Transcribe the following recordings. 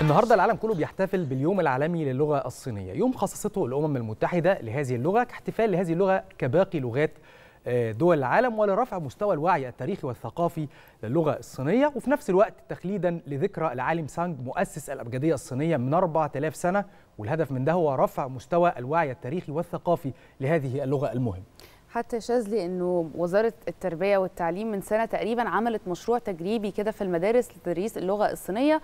النهارده العالم كله بيحتفل باليوم العالمي للغة الصينية، يوم خصصته الأمم المتحدة لهذه اللغة كاحتفال لهذه اللغة كباقي لغات دول العالم ولرفع مستوى الوعي التاريخي والثقافي للغة الصينية. وفي نفس الوقت تخليدا لذكرى العالم سانج مؤسس الأبجدية الصينية من 4000 سنة. والهدف من ده هو رفع مستوى الوعي التاريخي والثقافي لهذه اللغة المهمه. حتى شاذلي إنه وزارة التربية والتعليم من سنة تقريبا عملت مشروع تجريبي كده في المدارس لتدريس اللغة الصينية.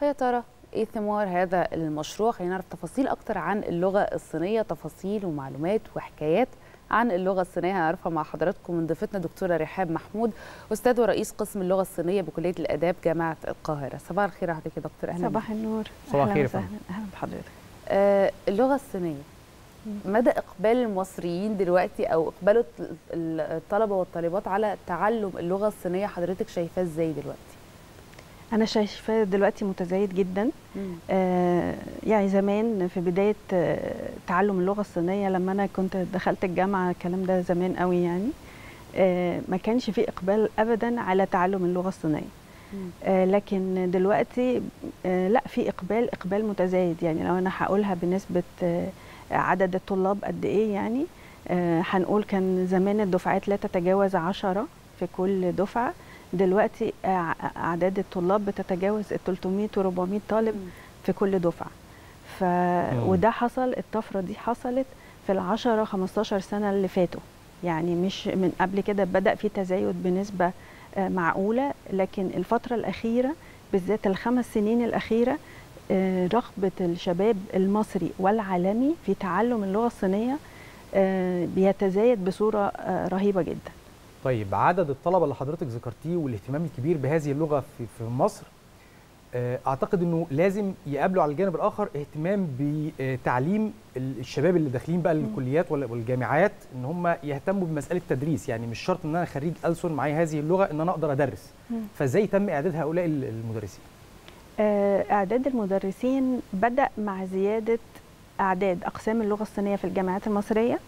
فيا ترى إيه ثمار هذا المشروع؟ خلينا نعرف تفاصيل أكتر عن اللغة الصينية تفاصيل ومعلومات وحكايات عن اللغة الصينية. هنعرفها مع حضراتكم من ضيفتنا دكتوره رحاب محمود أستاذ ورئيس قسم اللغة الصينية بكلية الآداب جامعة القاهرة. صباح الخير على حضرتك يا دكتور. أهلا صباح النور. صباح الخير أهلا أهلا بحضرتك. آه اللغة الصينية. مدى إقبال المصريين دلوقتي أو إقبال الطلبة والطالبات على تعلم اللغة الصينية حضرتك شايفاه إزاي دلوقتي؟ أنا شايفاه دلوقتي متزايد جدا. آه يعني زمان في بداية آه تعلم اللغة الصينية لما أنا كنت دخلت الجامعة الكلام ده زمان قوي يعني آه ما كانش في إقبال ابدا على تعلم اللغة الصينية. آه لكن دلوقتي آه لا في إقبال إقبال متزايد. يعني لو أنا هقولها بنسبة آه عدد الطلاب قد إيه يعني آه هنقول كان زمان الدفعات لا تتجاوز عشرة في كل دفعة. دلوقتي أعداد الطلاب بتتجاوز ال 300 و 400 طالب في كل دفعة. ف وده حصل الطفرة دي حصلت في ال 10 15 سنة اللي فاتوا. يعني مش من قبل كده بدأ في تزايد بنسبة معقولة لكن الفترة الأخيرة بالذات الخمس سنين الأخيرة رغبة الشباب المصري والعالمي في تعلم اللغة الصينية بيتزايد بصورة رهيبة جدا. طيب عدد الطلبة اللي حضرتك ذكرتيه والاهتمام الكبير بهذه اللغة في في مصر أعتقد إنه لازم يقابلوا على الجانب الآخر اهتمام بتعليم الشباب اللي داخلين بقى الكليات والجامعات إن هم يهتموا بمسألة التدريس يعني مش شرط إن أنا خريج ألسن معايا هذه اللغة إن أنا أقدر أدرس. فإزاي تم إعداد هؤلاء المدرسين؟ إعداد المدرسين بدأ مع زيادة أعداد أقسام اللغة الصينية في الجامعات المصرية.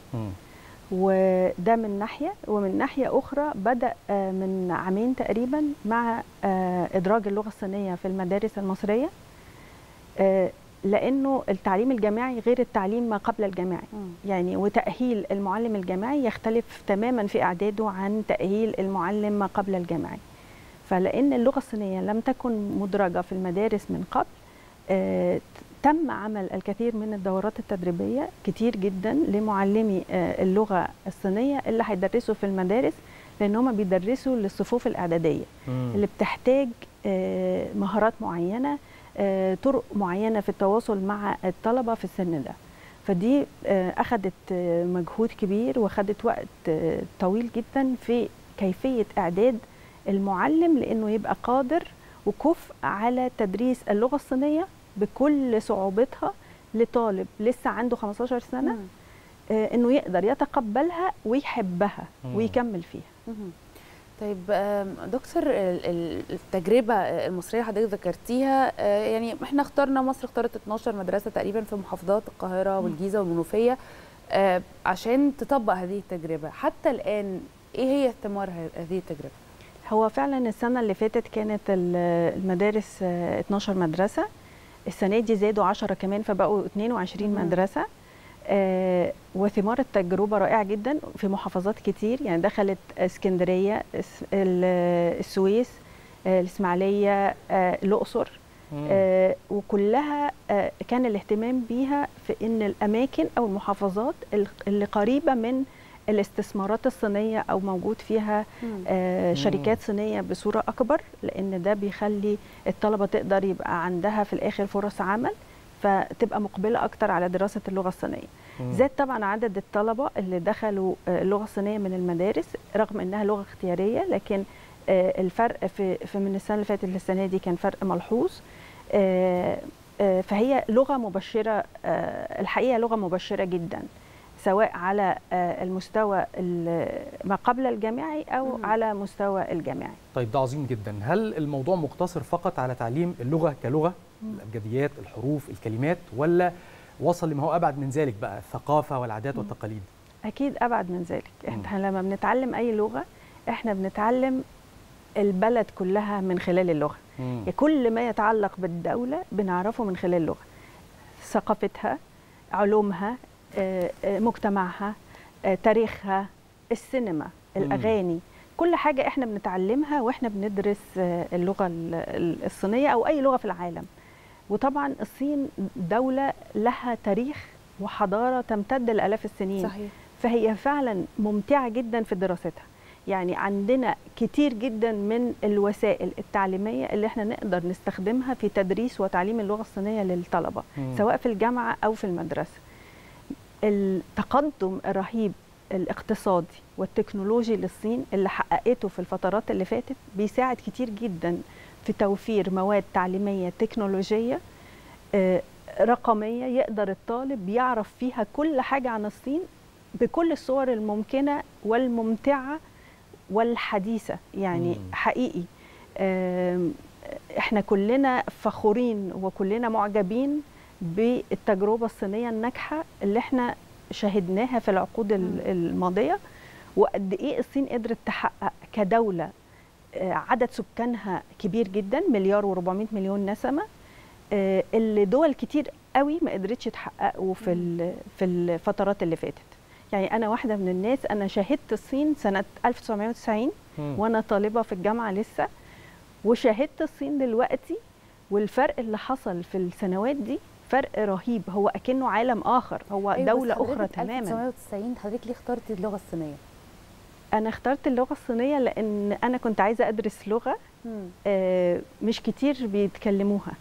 وده من ناحية ومن ناحية أخرى بدأ من عامين تقريبا مع إدراج اللغة الصينية في المدارس المصرية لأنه التعليم الجامعي غير التعليم ما قبل الجامعي. يعني وتأهيل المعلم الجامعي يختلف تماما في إعداده عن تأهيل المعلم ما قبل الجامعي. فلأن اللغة الصينية لم تكن مدرجة في المدارس من قبل تم عمل الكثير من الدورات التدريبية كتير جدا لمعلمي اللغة الصينية اللي هيدرسوا في المدارس لأن هم بيدرسوا للصفوف الإعدادية مم. اللي بتحتاج مهارات معينة طرق معينة في التواصل مع الطلبة في السن ده فدي اخذت مجهود كبير واخذت وقت طويل جدا في كيفية إعداد المعلم لأنه يبقى قادر وكفء على تدريس اللغة الصينية بكل صعوبتها لطالب لسه عنده 15 سنة آه إنه يقدر يتقبلها ويحبها مم. ويكمل فيها. مم. طيب دكتور التجربة المصرية حضرتك ذكرتيها يعني إحنا اخترنا مصر اختارت 12 مدرسة تقريبا في محافظات القاهرة والجيزة والمنوفية عشان تطبق هذه التجربة. حتى الآن إيه هي ثمار هذه التجربة؟ هو فعلا السنة اللي فاتت كانت المدارس 12 مدرسة. السنة دي زادوا 10 كمان فبقوا 22 مم. مدرسة. آه وثمار التجربة رائعه جدا في محافظات كتير. يعني دخلت اسكندرية السويس آه الإسماعيلية آه الأقصر. آه وكلها آه كان الاهتمام بيها في إن الأماكن أو المحافظات اللي قريبة من الاستثمارات الصينية أو موجود فيها آه شركات صينية بصورة أكبر لأن ده بيخلي الطلبة تقدر يبقى عندها في الآخر فرص عمل فتبقى مقبلة أكتر على دراسة اللغة الصينية. زاد طبعا عدد الطلبة اللي دخلوا اللغة الصينية من المدارس رغم إنها لغة اختيارية لكن آه الفرق في, في من السنة اللي فاتت للسنة دي كان فرق ملحوظ. آه فهي لغة مبشرة الحقيقة لغة مبشرة جدا. سواء على المستوى ما قبل الجامعي أو مم. على مستوى الجامعي طيب ده عظيم جدا هل الموضوع مقتصر فقط على تعليم اللغة كلغة مم. الأبجديات الحروف الكلمات ولا وصل لما هو أبعد من ذلك بقى الثقافة والعادات مم. والتقاليد أكيد أبعد من ذلك إحنا لما بنتعلم أي لغة إحنا بنتعلم البلد كلها من خلال اللغة مم. كل ما يتعلق بالدولة بنعرفه من خلال اللغة ثقافتها علومها آه، آه، مجتمعها تاريخها السينما الأغاني. كل حاجة إحنا بنتعلمها وإحنا بندرس آه، اللغة ال- ال- الصينية أو أي لغة في العالم. وطبعا الصين دولة لها تاريخ وحضارة تمتد لآلاف السنين. صحيح. فهي فعلا ممتعة جدا في دراستها. يعني عندنا كتير جدا من الوسائل التعليمية اللي إحنا نقدر نستخدمها في تدريس وتعليم اللغة الصينية للطلبة مم. سواء في الجامعة أو في المدرسة. التقدم الرهيب الاقتصادي والتكنولوجي للصين اللي حققته في الفترات اللي فاتت بيساعد كتير جدا في توفير مواد تعليمية تكنولوجية آه، رقمية يقدر الطالب يعرف فيها كل حاجة عن الصين بكل الصور الممكنة والممتعة والحديثة يعني مم. حقيقي إحنا كلنا فخورين وكلنا معجبين بالتجربة الصينية الناجحة اللي إحنا شاهدناها في العقود ال- الماضية وقد إيه الصين قدرت تحقق كدولة آه، عدد سكانها كبير جدا مليار و400 مليون نسمة آه، اللي دول كتير قوي ما قدرتش تحققه في في الفترات اللي فاتت. يعني أنا واحدة من الناس أنا شاهدت الصين سنة 1990 مم. وأنا طالبة في الجامعة لسه وشاهدت الصين دلوقتي والفرق اللي حصل في السنوات دي فرق رهيب. هو أكنه عالم آخر. هو أيوة، بس دولة أخرى تماما. 1990 حضرتك ليه اخترتي اللغة الصينية؟ أنا اخترت اللغة الصينية لأن أنا كنت عايزة أدرس لغة. آه، مش كتير بيتكلموها.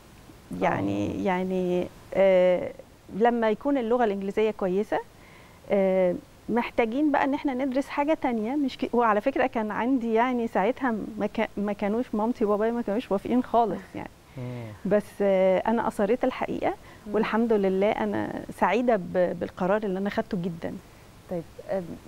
يعني يعني آه، لما يكون اللغة الإنجليزية كويسة آه، محتاجين بقى إن إحنا ندرس حاجة تانية. مش ك... وعلى فكرة كان عندي يعني ساعتها ما, كا... ما كانوش مامتي وبابايا ما كانوش موافقين خالص يعني. بس آه، أنا أصريت الحقيقة والحمد لله أنا سعيدة. بالقرار اللي أنا خدته جدا طيب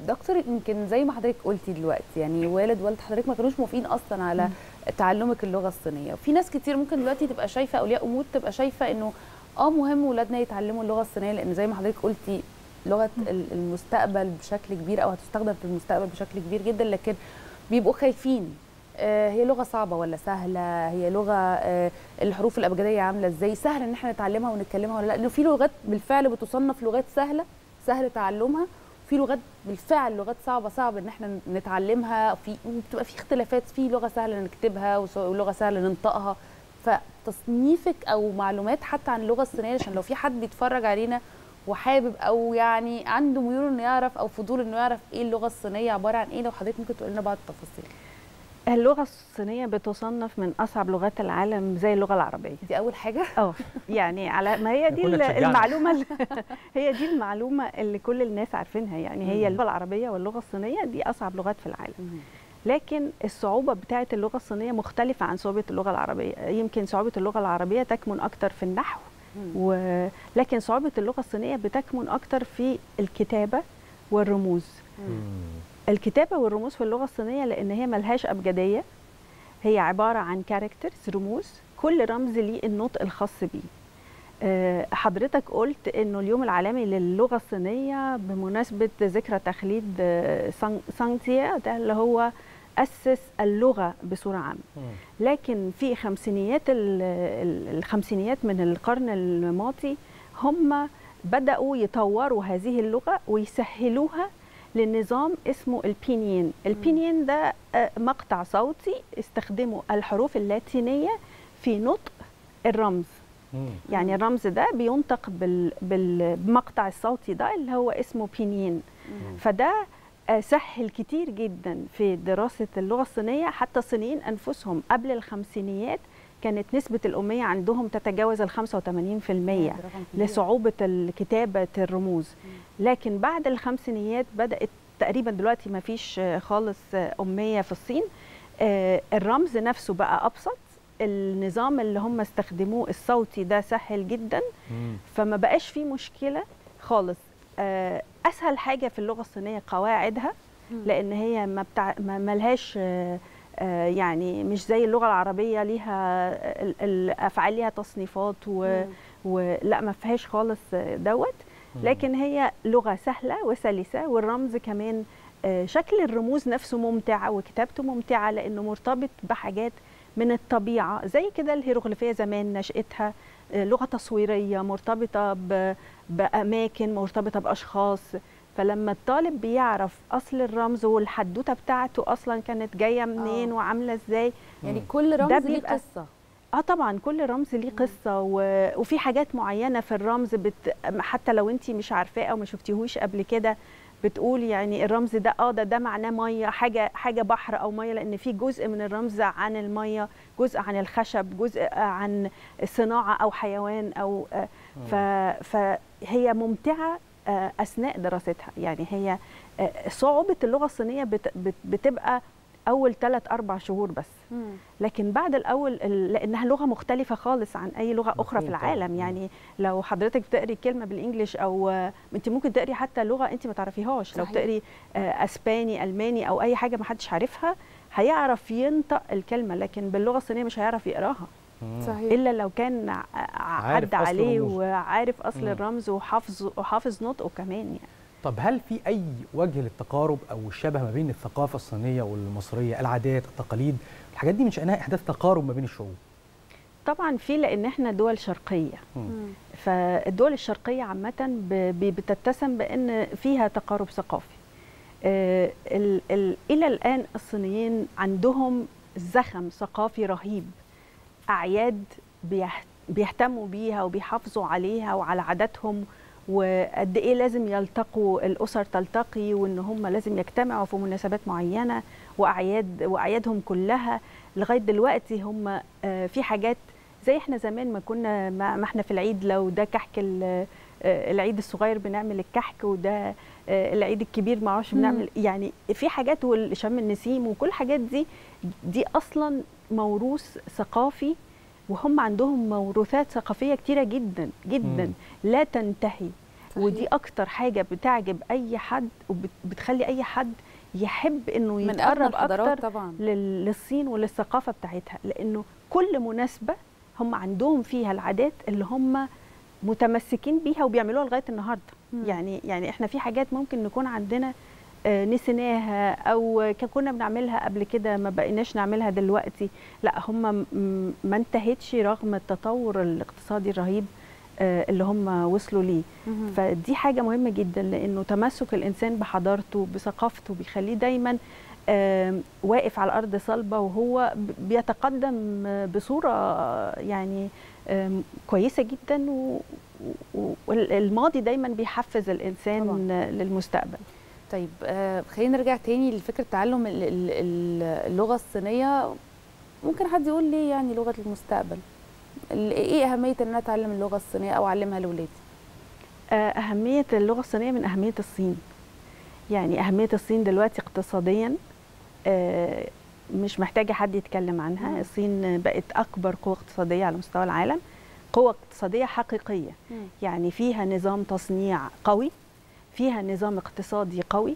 دكتور يمكن زي ما حضرتك قلتي دلوقتي يعني والد والد حضرتك ما كانوش موافقين أصلا على. تعلمك اللغة الصينية وفي ناس كتير ممكن دلوقتي تبقى شايفة اولياء أمور تبقى شايفة إنه آه مهم ولادنا يتعلموا اللغة الصينية لأن زي ما حضرتك قلتي لغة ال- المستقبل بشكل كبير أو هتستخدم في المستقبل بشكل كبير جدا لكن بيبقوا خايفين هي لغة صعبة ولا سهلة؟ هي لغة آه، الحروف الأبجدية عاملة إزاي؟ سهل إن إحنا نتعلمها ونتكلمها ولا لأ؟ لأنه في لغات بالفعل بتصنف لغات سهلة سهل تعلمها. في لغات بالفعل لغات صعبة صعب إن إحنا نتعلمها. في وبتبقى في اختلافات. في لغة سهلة نكتبها ولغة سهلة ننطقها. فتصنيفك أو معلومات حتى عن اللغة الصينية عشان لو في حد بيتفرج علينا وحابب أو يعني عنده ميول إنه يعرف أو فضول إنه يعرف إيه اللغة الصينية عبارة عن إيه لو حضرتك ممكن تقول لنا بعض التفاصيل. اللغة الصينية بتصنف من أصعب لغات العالم زي اللغة العربية. دي أول حاجة؟ آه يعني على ما هي دي كنا ال- تشجعنا. المعلومة ال- هي دي المعلومة اللي كل الناس عارفينها. يعني هي مم. اللغة العربية واللغة الصينية دي أصعب لغات في العالم. لكن الصعوبة بتاعه اللغة الصينية مختلفة عن صعوبة اللغة العربية. يمكن صعوبة اللغة العربية تكمن أكتر في النحو و... لكن صعوبة اللغة الصينية بتكمن أكتر في الكتابة والرموز. الكتابة والرموز في اللغة الصينية لأن هي ملهاش أبجدية. هي عبارة عن كاركترز رموز كل رمز ليه النطق الخاص بيه. آه، حضرتك قلت إنه اليوم العالمي للغة الصينية بمناسبة ذكرى تخليد آه، سانغ تيه ده اللي هو أسس اللغة بصورة عامة. مم. لكن في خمسينيات ال- ال- الخمسينيات من القرن الماضي هم بدأوا يطوروا هذه اللغة ويسهلوها لنظام اسمه البينين البينين ده آه، مقطع صوتي استخدموا الحروف اللاتينية في نطق الرمز. مم. يعني الرمز ده بينطق بال- بال- بالمقطع الصوتي ده اللي هو اسمه بينين فده آه، سهل كتير جدا في دراسة اللغة الصينية حتى الصينيين أنفسهم قبل الخمسينيات كانت نسبة الأمية عندهم تتجاوز ال 85% لصعوبة كتابة الرموز. لكن بعد الخمسينيات بدأت تقريبا دلوقتي ما فيش آه، خالص آه، أمية في الصين. آه، الرمز نفسه بقى أبسط. النظام اللي هم استخدموه الصوتي ده سهل جدا. فما بقاش في مشكلة خالص. آه، أسهل حاجة في اللغة الصينية قواعدها لأن هي ما بتاع ما ملهاش آه، آه، يعني مش زي اللغة العربية ليها ال- الأفعال ليها تصنيفات و... ولا ما فيهاش خالص آه، دوت لكن هي لغة سهلة وسلسة والرمز كمان آه، شكل الرموز نفسه ممتع وكتابته ممتعة لأنه مرتبط بحاجات من الطبيعة زي كده الهيروغليفية زمان نشأتها آه، لغة تصويرية مرتبطة بأماكن مرتبطة بأشخاص. فلما الطالب بيعرف أصل الرمز والحدوتة بتاعته أصلا كانت جاية منين آه. وعاملة إزاي يعني مم. كل ده رمز ليه قصة آه طبعا كل رمز ليه قصة و... وفي حاجات معينة في الرمز بت... حتى لو انت مش عارفاه أو ما شفتيهوش قبل كده بتقول يعني الرمز ده آه ده ده معناه مية حاجة حاجة بحر أو مية لأن في جزء من الرمز عن المية جزء عن الخشب جزء عن صناعة أو حيوان أو آه، ف... فهي ممتعة أثناء دراستها يعني هي آه، صعوبة اللغة الصينية بت... بت... بتبقى أول ثلاث أربع شهور بس. لكن بعد الأول ال- لأنها لغة مختلفة خالص عن أي لغة أخرى في. العالم. يعني لو حضرتك بتقري كلمة بالإنجلش أو آه، أنت ممكن تقري حتى لغة أنت ما تعرفيهاش لو. بتقري آه، أسباني ألماني أو أي حاجة ما حدش عارفها هيعرف ينطق الكلمة لكن باللغة الصينية مش هيعرف يقراها. صحيح. إلا لو كان عدى عليه الرموز. وعارف أصل مم. الرمز وحافظ وحافظ نطقه كمان يعني. طب هل في أي وجه للتقارب أو الشبه ما بين الثقافة الصينية والمصرية العادات التقاليد؟ الحاجات دي من شأنها أحداث تقارب ما بين الشعوب. طبعا في لأن إحنا دول شرقية. مم. فالدول الشرقية عامة ب- ب- بتتسم بأن فيها تقارب ثقافي. آه، ال- ال- إلى الآن الصينيين عندهم زخم ثقافي رهيب. أعياد بيح- بيهتموا بيها وبيحافظوا عليها وعلى عاداتهم وقد إيه لازم يلتقوا الأسر تلتقي وإن هم لازم يجتمعوا في مناسبات معينة وأعياد وأعيادهم كلها لغاية دلوقتي هم آه، في حاجات زي إحنا زمان ما كنا ما إحنا في العيد لو ده كحك آه، العيد الصغير بنعمل الكحك وده آه، العيد الكبير مم. بنعمل يعني في حاجات والشم النسيم وكل الحاجات دي دي أصلا موروث ثقافي وهم عندهم موروثات ثقافية كتيرة جدا جدا مم. لا تنتهي صحيح. ودي أكتر حاجة بتعجب أي حد وبتخلي أي حد يحب إنه يتقرب أكتر طبعا لل- للصين وللثقافة بتاعتها لأنه كل مناسبة هم عندهم فيها العادات اللي هم متمسكين بيها وبيعملوها لغاية النهارده مم. يعني يعني إحنا في حاجات ممكن نكون عندنا نسيناها أو كنا بنعملها قبل كده ما بقيناش نعملها دلوقتي لا هم ما انتهتش رغم التطور الاقتصادي الرهيب آه، اللي هم وصلوا ليه. فدي حاجة مهمة جدا لأنه تمسك الإنسان بحضارته بثقافته بيخليه دايما آم، واقف على الأرض صلبة وهو بيتقدم آه، بصورة آه، يعني آم، كويسة جدا والماضي دايما بيحفز الإنسان طبعاً. آه، للمستقبل طيب آه خلينا نرجع تاني لفكرة تعلم ال- ال- ال- اللغة الصينية. ممكن حد يقول ليه يعني لغة المستقبل؟ ال- إيه أهمية إن أنا أتعلم اللغة الصينية أو أعلمها لاولادي آه، أهمية اللغة الصينية من أهمية الصين. يعني أهمية الصين دلوقتي اقتصاديا آه، مش محتاجة حد يتكلم عنها. مم. الصين بقت أكبر قوة اقتصادية على مستوى العالم قوة اقتصادية حقيقية. يعني فيها نظام تصنيع قوي فيها نظام اقتصادي قوي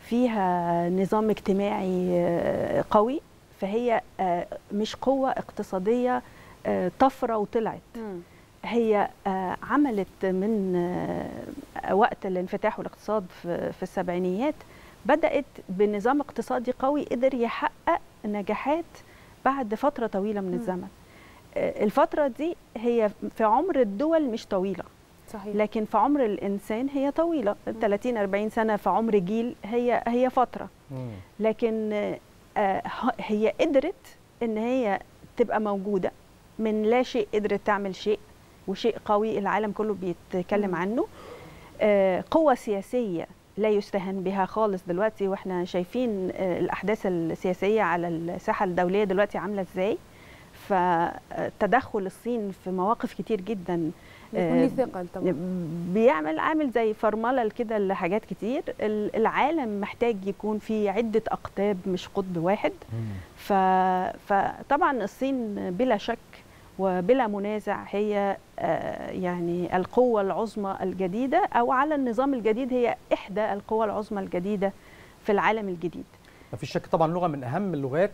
فيها نظام اجتماعي آه، قوي فهي آه، مش قوة اقتصادية آه، طفرة وطلعت. هي عملت من وقت الانفتاح والاقتصاد في السبعينيات بدأت بنظام اقتصادي قوي قدر يحقق نجاحات بعد فترة طويلة من. الزمن الفترة دي هي في عمر الدول مش طويلة صحيح. لكن في عمر الإنسان هي طويلة 30 40 سنة في عمر جيل هي هي فترة. مم. لكن آه، هي قدرت إن هي تبقى موجودة. من لا شيء قدرت تعمل شيء وشيء قوي العالم كله بيتكلم. عنه. آه، قوة سياسية لا يستهان بها خالص دلوقتي وإحنا شايفين آه، الأحداث السياسية على الساحة الدولية دلوقتي عاملة إزاي. فتدخل الصين في مواقف كتير جدا بيكون ليه ثقل طبعا. بيعمل عامل زي فرمله كده لحاجات كتير. ال- العالم محتاج يكون في عدة أقطاب مش قطب واحد. ف... فطبعا الصين بلا شك وبلا منازع هي آه، يعني القوة العظمى الجديدة أو على النظام الجديد هي إحدى القوى العظمى الجديدة في العالم الجديد. ما فيش شك طبعا لغة من أهم اللغات.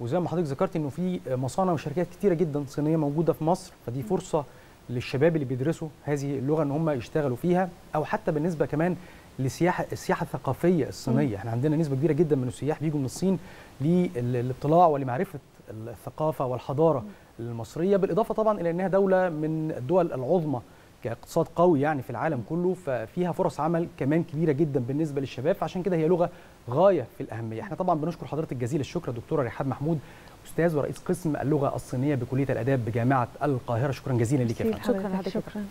وزي ما حضرتك ذكرت إنه في مصانع وشركات كتيرة جدا صينية موجودة في مصر. فدي فرصة للشباب اللي بيدرسوا هذه اللغة إن هم يشتغلوا فيها أو حتى بالنسبة كمان للسياحه السياحة الثقافية الصينية. إحنا عندنا نسبة كبيرة جدا من السياح بيجوا من الصين للاطلاع ولمعرفة الثقافة والحضارة المصرية بالإضافة طبعا إلى إنها دولة من الدول العظمى كاقتصاد قوي يعني في العالم كله ففيها فرص عمل كمان كبيرة جدا بالنسبة للشباب فعشان كده هي لغة غاية في الأهمية. إحنا طبعا بنشكر حضرتك جزيل الشكر دكتورة رحاب محمود أستاذ ورئيس قسم اللغة الصينية بكلية الأداب بجامعة القاهرة. شكرا جزيلا ليك يا فندم. شكراً. شكرا.